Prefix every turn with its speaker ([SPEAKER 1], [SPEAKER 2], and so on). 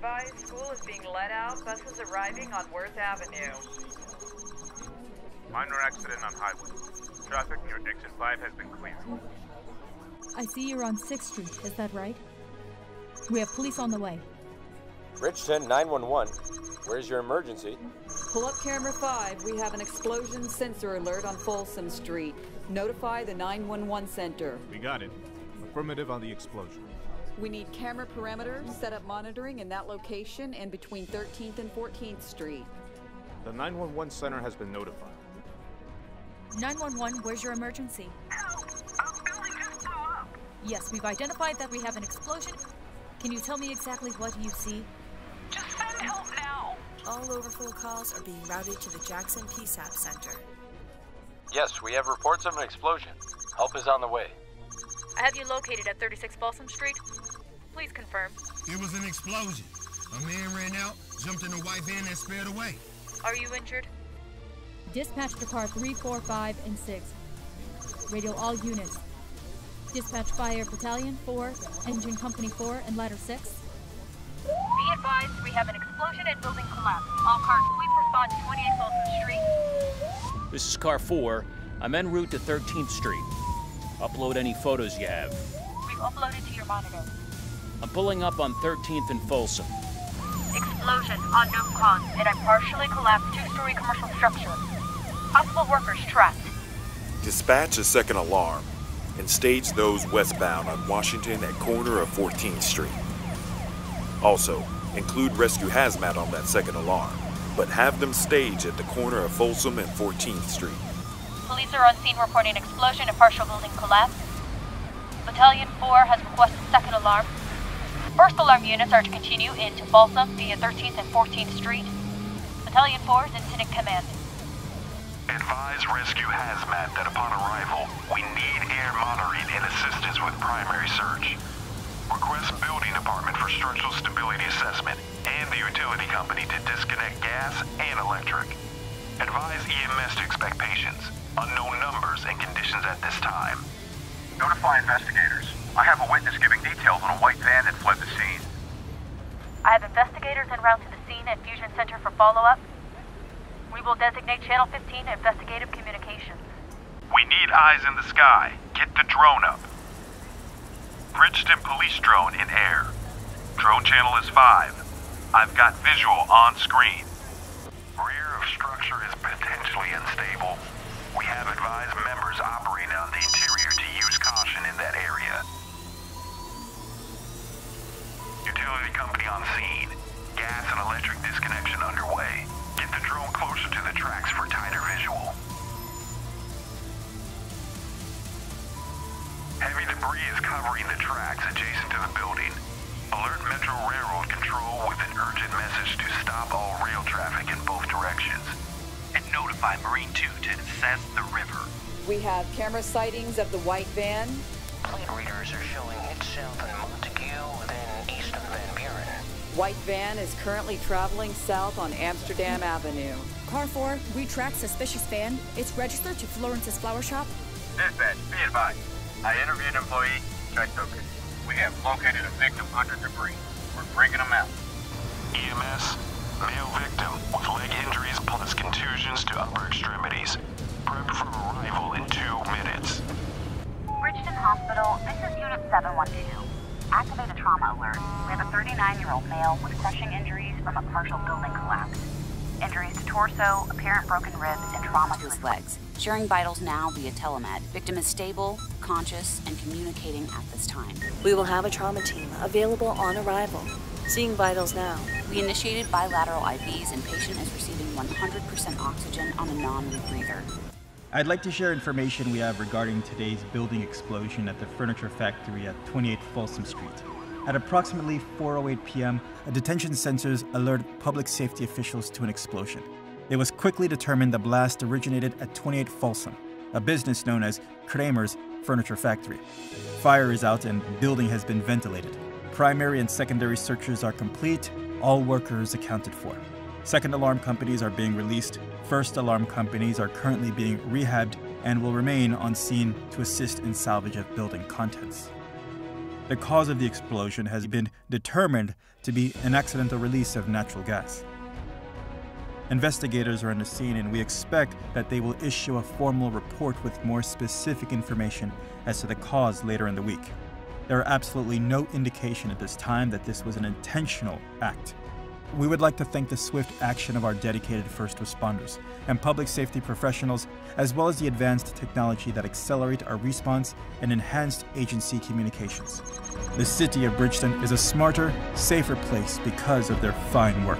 [SPEAKER 1] advised, school is being let out. Buses arriving on Worth Avenue.
[SPEAKER 2] Minor accident on highway. Traffic near exit 5 has been cleared.
[SPEAKER 3] I see you're on 6th Street, is that right? We have police on the way.
[SPEAKER 4] Bridgeton 911. Where's your emergency?
[SPEAKER 1] Pull up camera 5. We have an explosion sensor alert on Folsom Street. Notify the 911 center.
[SPEAKER 5] We got it. Affirmative on the explosion.
[SPEAKER 1] We need camera perimeter, set up monitoring in that location and between 13th and 14th Street.
[SPEAKER 5] The 911 center has been notified.
[SPEAKER 3] 911, where's your emergency?
[SPEAKER 6] Help! Our building just blew up!
[SPEAKER 3] Yes, we've identified that we have an explosion. Can you tell me exactly what you see?
[SPEAKER 6] Just send help now!
[SPEAKER 7] All overflow calls are being routed to the Jackson PSAP Center.
[SPEAKER 4] Yes, we have reports of an explosion. Help is on the way.
[SPEAKER 3] I have you located at 36 Balsam Street. Please confirm.
[SPEAKER 8] It was an explosion. A man ran out, jumped in a white van, and sped away.
[SPEAKER 3] Are you injured? Dispatch to car 3, 4, 5, and 6. Radio all units. Dispatch Fire Battalion 4, Engine Company 4, and Ladder 6.
[SPEAKER 9] Be advised, we have an explosion and building collapse. All cars, please respond to 28 Folsom Street.
[SPEAKER 10] This is car 4. I'm en route to 13th Street. Upload any photos you have.
[SPEAKER 9] We've uploaded to your monitor.
[SPEAKER 10] I'm pulling up on 13th and Folsom.
[SPEAKER 9] Explosion, unknown cause, in a partially collapsed two-story commercial structure. Possible workers trapped.
[SPEAKER 11] Dispatch a second alarm and stage those westbound on Washington at corner of 14th Street. Also, include rescue hazmat on that second alarm, but have them stage at the corner of Folsom and 14th Street.
[SPEAKER 9] Police are on scene reporting explosion and partial building collapse. Battalion 4 has requested second alarm. First alarm units are to continue into Folsom via 13th and 14th Street. Battalion 4 is incident command.
[SPEAKER 12] Advise rescue hazmat that upon arrival, we need air monitoring and assistance with primary search. Request building department for structural stability assessment and the utility company to disconnect gas and electric. Advise EMS to expect patients. Unknown numbers and conditions at this time.
[SPEAKER 2] Notify investigators. I have a witness giving details on a white van that fled the scene.
[SPEAKER 9] I have investigators en route to the scene and fusion center for follow-up. We will designate Channel 15 Investigative Communications.
[SPEAKER 12] We need eyes in the sky. Get the drone up. Bridgeton police drone in air. Drone channel is 5. I've got visual on screen. Rear of structure is potentially unstable. We have advised members operating on the interior to use caution in that area. Utility company on scene. Gas and electric disconnection underway. Get the drone closer to the tracks for tighter visual. Heavy debris is covering the tracks adjacent to the building. Alert Metro Railroad Control with an urgent message to stop all rail traffic in both directions.
[SPEAKER 13] And notify Marine 2 to assess the river.
[SPEAKER 1] We have camera sightings of the white van.
[SPEAKER 13] Plate readers are showing it south in Montague, then east of Van Buren.
[SPEAKER 1] White van is currently traveling south on Amsterdam Avenue.
[SPEAKER 3] Car 4, we track suspicious van. It's registered to Florence's flower shop.
[SPEAKER 2] Dispatch, be advised. I interviewed employee, check okay. We have located a victim under debris. We're bringing him out.
[SPEAKER 12] EMS, male victim with leg
[SPEAKER 9] 29-year-old male with crushing injuries from a partial building collapse. Injuries to torso, apparent broken ribs, and trauma to his legs.
[SPEAKER 14] Sharing vitals now via telemed. Victim is stable, conscious, and communicating at this time.
[SPEAKER 7] We will have a trauma team available on arrival. Seeing vitals now.
[SPEAKER 14] We initiated bilateral IVs and patient is receiving 100% oxygen on a non-rebreather.
[SPEAKER 15] I'd like to share information we have regarding today's building explosion at the furniture factory at 28 Folsom Street. At approximately 4:08 p.m., a detention sensors alerted public safety officials to an explosion. It was quickly determined the blast originated at 28 Folsom, a business known as Kramer's Furniture Factory. Fire is out and building has been ventilated. Primary and secondary searches are complete, all workers accounted for. Second alarm companies are being released. First alarm companies are currently being rehabbed and will remain on scene to assist in salvage of building contents. The cause of the explosion has been determined to be an accidental release of natural gas. Investigators are on the scene and we expect that they will issue a formal report with more specific information as to the cause later in the week. There are absolutely no indication at this time that this was an intentional act. We would like to thank the swift action of our dedicated first responders and public safety professionals, as well as the advanced technology that accelerate our response and enhanced agency communications. The city of Bridgeton is a smarter, safer place because of their fine work.